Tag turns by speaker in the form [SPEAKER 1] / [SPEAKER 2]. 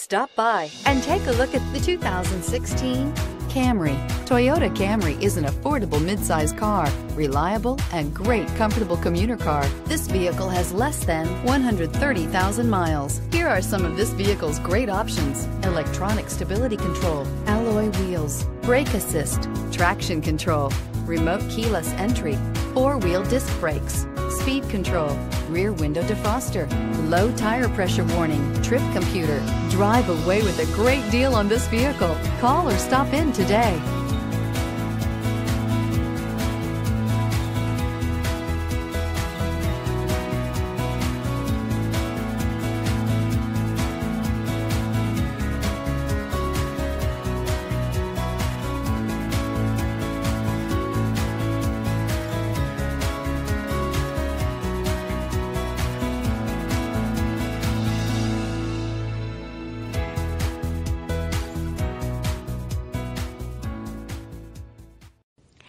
[SPEAKER 1] Stop by and take a look at the 2016 Camry. Toyota Camry is an affordable midsize car, reliable and great comfortable commuter car. This vehicle has less than 130,000 miles. Here are some of this vehicle's great options. Electronic stability control, alloy wheels, brake assist, traction control, remote keyless entry, four-wheel disc brakes, speed control, rear window defroster, low tire pressure warning, trip computer. Drive away with a great deal on this vehicle. Call or stop in today.